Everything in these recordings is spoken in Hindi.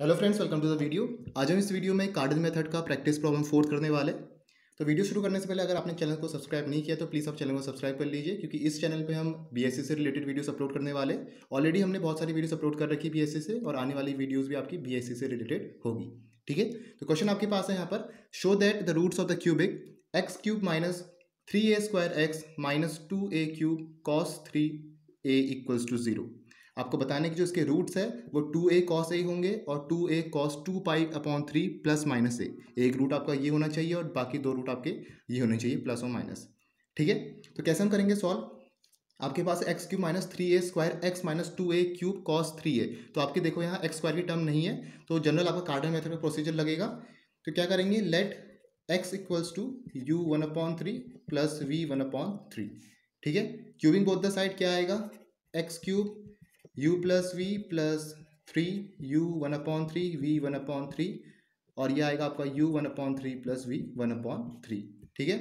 Hello friends welcome to the video आज हम इस वीडियो में कार्डन मेथड का प्रैक्टिस प्रॉब्लम फोर्थ करने वाले तो वीडियो शुरू करने से पहले अगर आपने चैनल को सब्सक्राइब नहीं किया तो प्लीज़ आप चैनल को सब्सक्राइब कर लीजिए, क्योंकि इस चैनल पे हम बीएससी से रिलेटेड वीडियोस अपलोड करने वाले ऑलरेडी हमने बहुत सारी वीडियोस अपलोड कर रखी बीएससी से, और आने वाली वीडियोज़ भी आपकी बीएससी से रिलेटेड होगी। ठीक है? तो क्वेश्चन आपके पास है यहाँ पर। Show that the roots of the cubic x cube minus three a square x minus two a cube cos three a equals to zero आपको बताने की जो इसके रूट्स है, वो टू ए कॉस ए होंगे और two a cos two pi upon three plus minus a एक रूट आपका ये होना चाहिए और बाकी दो रूट आपके ये होने चाहिए प्लस और माइनस ठीक है? तो कैसे हम करेंगे सॉल्व आपके पास x cube minus three a square x minus two a cube cos three a तो आपके देखो यहाँ एक्स स्क्वायर की टर्म नहीं है तो जनरल आपका कार्डन मेथड में प्रोसीजर लगेगा। तो क्या करेंगे? Let x equals to u one upon three plus v one upon three ठीक है? क्यूबिंग बोथ द साइड क्या आएगा? X cube u plus v plus three u one upon three v one upon three और ये आएगा आपका u one upon three plus v one upon three ठीक है?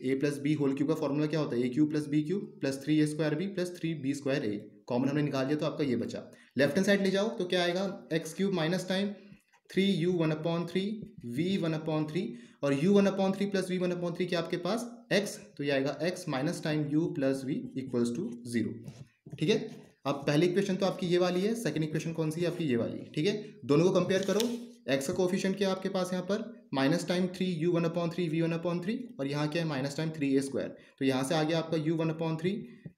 A plus b whole cube का फॉर्मूला क्या होता है? A cube plus b cube plus three a square b plus three b square a common हमने निकाल दिया तो आपका ये बचा। लेफ़्ट हैंड साइड ले जाओ तो क्या आएगा? X cube minus time three u one upon three v one upon three और u one upon three plus v one upon three क्या आपके पास? एक्स तो ये आएगा x minus time u plus v equals to zero ठीक है? अब पहली इक्वेशन तो आपकी ये वाली है सेकंड इक्वेशन कौन सी है? आपकी ये वाली। ठीक है? दोनों को कंपेयर करो। एक्स का कोफिशियंट क्या आपके पास यहाँ पर? Minus time three u one upon three v one upon three और यहाँ क्या है? Minus time three a square तो यहाँ से आ गया आपका u one upon three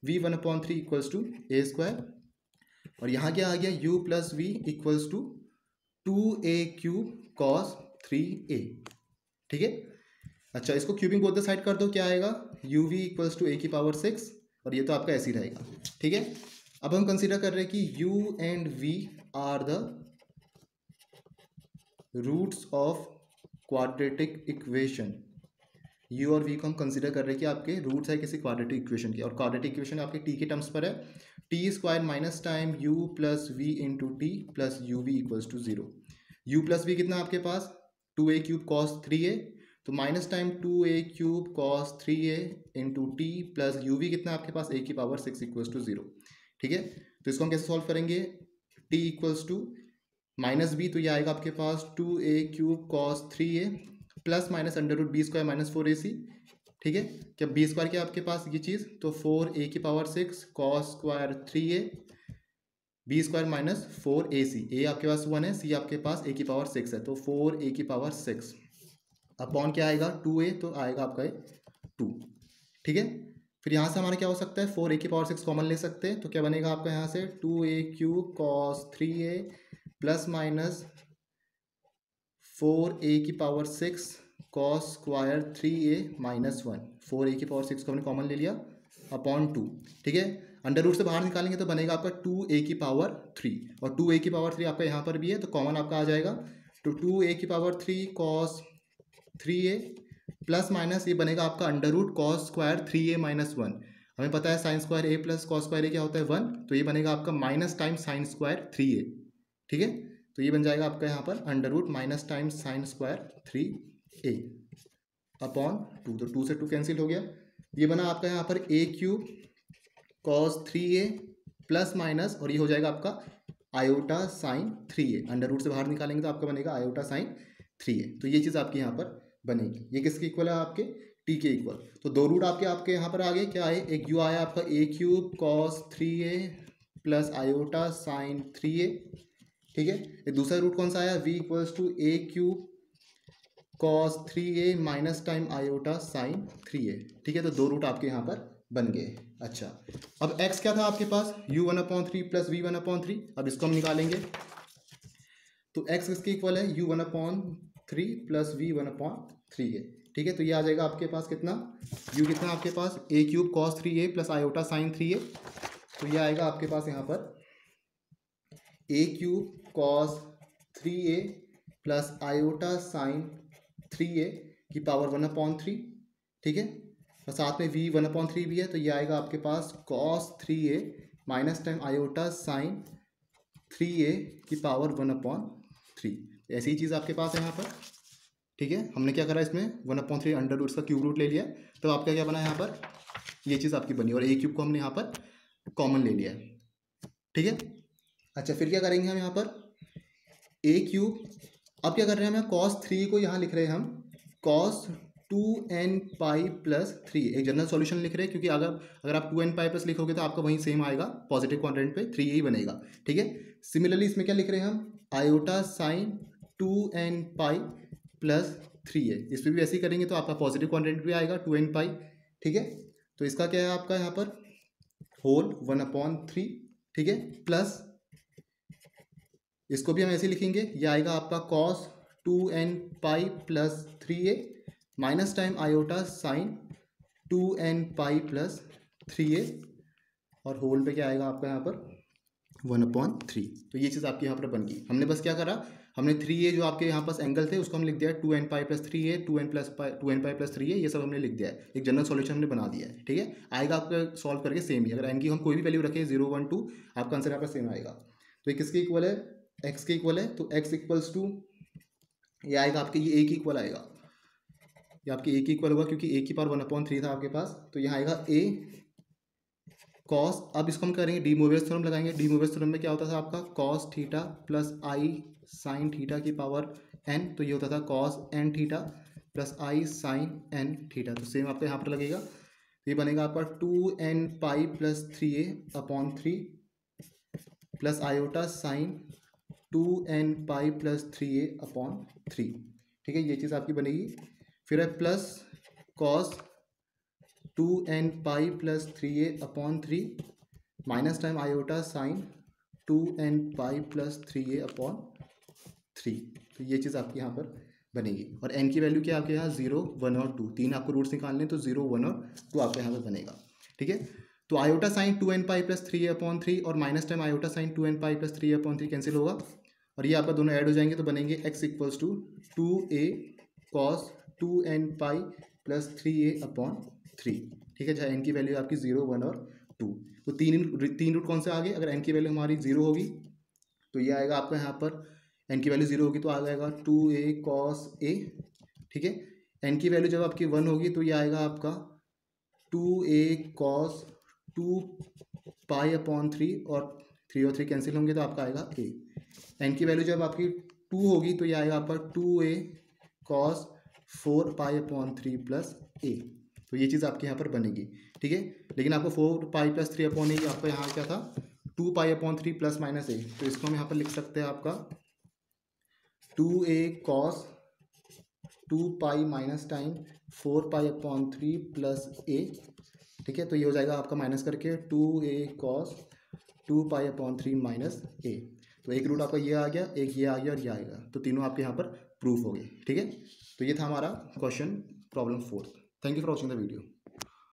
v one upon three equals to a square और यहाँ क्या आ गया? U plus v equals to two a cube cos three a ठीक है? अच्छा इसको क्यूबिंग बोथ द साइड कर दो, क्या आएगा? U v equals to a की पावर सिक्स और ये तो आपका ऐसे ही रहेगा। ठीक है? अब हम कंसीडर कर रहे हैं कि u and v are the roots of quadratic equation u और v को हम कंसीडर कर रहे हैं कि आपके रूट्स है किसी क्वाड्रेटिक इक्वेशन के। और क्वाड्रेटिक इक्वेशन आपके t के टर्म्स पर है। T square minus time u plus v into t plus u v equals to zero u plus v कितना आपके पास? Two a cube cos three a तो minus time two a cube cos three a into t plus u v कितना आपके पास? ए की power six equals to zero ठीक है? तो इसको हम कैसे सॉल्व करेंगे? T equals to minus b तो ये आएगा आपके पास two a cube cos three a plus minus under root b square minus four a c ठीक है? क्या बी स्क्वायर क्या आपके पास? ये चीज़ तो फोर ए की power six cos square three a b square minus four a c a आपके पास वन है सी आपके पास ए की पावर सिक्स है तो फोर ए की पावर सिक्स अपॉन क्या आएगा? टू ए तो आएगा आपका टू ठीक है? फिर यहाँ से हमारा क्या हो सकता है? फोर ए की पावर सिक्स कॉमन ले सकते हैं। तो क्या बनेगा आपका यहाँ से? Two a cube cos three a plus minus four a की power six cos square three a minus one four a की पावर सिक्स को हमने कॉमन ले लिया अपॉन टू ठीक है? अंडर रूट से बाहर निकालेंगे तो बनेगा आपका टू ए की पावर थ्री और टू ए की पावर थ्री आपका यहाँ पर भी है तो कॉमन आपका आ जाएगा। तो टू ए की power three cos three a plus minus ये बनेगा आपका under root cos square three a minus one हमें पता है sine square a plus cos square a क्या होता है? वन तो ये बनेगा आपका minus time sine square three a ठीक है? तो ये बन जाएगा आपका यहाँ पर under root minus time sine square three a upon two तो टू से टू कैंसिल हो गया। ये बना आपका यहाँ पर a cube cos three a plus minus और ये हो जाएगा आपका iota sine three a under root से बाहर निकालेंगे तो आपका बनेगा आयोटा साइन थ्री ए तो ये चीज़ आपकी यहाँ पर बनेगी। ये किसके इक्वल है आपके? टी के इक्वल तो दो रूट आपके आपके यहाँ पर आ गए। क्या आए एक यू आया आपका a cube cos three a plus iota sine three a ठीक है? एक दूसरा रूट कौन सा आया? V equals to a cube cos three a minus time iota sine three a ठीक है? तो दो रूट आपके यहाँ पर बन गए। अच्छा। अब x क्या था आपके पास? u one upon three plus v one upon three अब इसको हम निकालेंगे। तो x किसके इक्वल है? u one upon three plus v one upon three है ठीक है तो ये आ जाएगा आपके पास कितना? यू कितना आपके पास? A cube cos three a plus iota sine three a तो ये आएगा आपके पास यहाँ पर a cube cos three a plus iota sine three a की पावर वन अपॉन थ्री ठीक है, और साथ में वी वन अपॉन थ्री भी है तो ये आएगा आपके पास cos three a minus time iota sine three a की पावर वन अपॉन थ्री ऐसी ही चीज़ आपके पास है यहाँ पर। ठीक है? हमने क्या करा इसमें? One upon three under root का क्यूब रूट ले लिया। तो आपका क्या बना यहाँ पर? ये चीज़ आपकी बनी और ए क्यूब को हमने यहाँ पर कॉमन ले लिया। ठीक है? अच्छा फिर क्या करेंगे हम यहाँ पर? ए क्यूब, अब क्या कर रहे हैं हम कॉस थ्री को यहाँ लिख रहे हैं हम। Cos two n pi plus three एक जनरल सॉल्यूशन लिख रहे हैं, क्योंकि अगर अगर आप टू एन पाई प्लस लिखोगे तो आपका वहीं सेम आएगा। पॉजिटिव क्वाड्रेंट पे थ्री ही बनेगा। ठीक है? सिमिलरली इसमें क्या लिख रहे हैं हम? Iota sine two n pi plus three है इस पर भी ऐसे ही करेंगे तो आपका पॉजिटिव क्वाड्रेंट भी आएगा, टू एन पाई, ठीक है? तो इसका क्या है आपका यहाँ पर? होल वन अपॉन थ्री, ठीक है? प्लस इसको भी हम ऐसे लिखेंगे, ये आएगा आपका cos two n pi plus three a, minus time iota sine two n pi plus three a, और होल पे क्या आएगा आपका यहाँ पर? One upon three. तो ये चीज़ आपकी यहाँ पर बन गई। हमने बस क्या करा? हमने थ्री ए जो आपके यहाँ पास एंगल थे, उसको हम लिख दिया two n pi plus three a two n plus pi two n pi plus three a ये सब हमने लिख दिया है। एक जनरल सॉल्यूशन हमने बना दिया है, ठीक है? आएगा आपका सॉल्व करके सेम ही। अगर एन की हम कोई भी वैल्यू रखें ज़ीरो वन टू आपका आंसर यहाँ पर सेम आएगा। तो ये किसके इक्वल है? एक्स के इक्वल है तो एक्स इक्वल्स टू ये आएगा आपके, ये ए की इक्वल आएगा। ये आपके ए की इक्वल होगा, क्योंकि ए की पावर वन अपॉन थ्री था आपके पास। तो यहाँ आएगा ए कॉस अब इसको हम करेंगे? डी मूवेस थ्योरम लगाएँगे। डी मूवेस थ्योरम में क्या होता था आपका? Cos theta plus i sine theta की पावर एन तो ये होता था cos n theta plus i sine n theta तो सेम आपका यहाँ पर लगेगा। ये बनेगा आपका two n pi plus three a upon three plus iota sine two n pi plus three a upon three ठीक है, ये चीज़ आपकी बनेगी। फिर है plus cos two n pi plus three a upon three, minus time iota sine two n pi plus three a upon three. तो ये चीज़ आपके यहाँ पर बनेगी। और एन की वैल्यू क्या आपके यहाँ? ज़ीरो, वन और टू। तीन आपको रूट्स निकालने तो ज़ीरो, वन और टू आपके यहाँ पर बनेगा। ठीक है? तो iota sine two n pi plus three upon three और minus time iota sine two n pi plus three upon three cancel होगा। और ये आपका दोनों ऐड हो जाएँगे तो बनेंगे x equals to two a cos two n pi plus three a upon three. ठीक है, जहाँ एन की वैल्यू आपकी ज़ीरो वन और टू तो तीन तीन रूट कौन से आ गए? अगर एन की वैल्यू हमारी ज़ीरो होगी तो ये आएगा आपका यहाँ पर एन की वैल्यू ज़ीरो होगी तो आ जाएगा टू ए कॉस ए ठीक है एन की वैल्यू जब आपकी वन होगी तो ये आएगा आपका two a cos two pi upon three और थ्री और थ्री कैंसिल होंगे तो आपका आएगा ए एन की वैल्यू जब आपकी टू होगी तो ये आएगा आपका two a cos four pi upon three plus a. तो ये चीज़ आपके यहाँ पर बनेगी, ठीक है? लेकिन आपको four pi plus three upon a आपका यहाँ क्या था? Two pi upon three plus minus a. तो इसको हम यहाँ पर लिख सकते हैं आपका two a cos two pi minus time four pi upon three plus a, ठीक है? तो ये हो जाएगा आपका माइनस करके two a cos two pi upon three minus a. तो एक रूट आपका ये आ गया, एक ये आ गया और ये आएगा। तो तीनों आपके यहाँ पर प्रूफ हो गए, ठीक है? तो ये था हमारा question problem fourth thank you for watching the video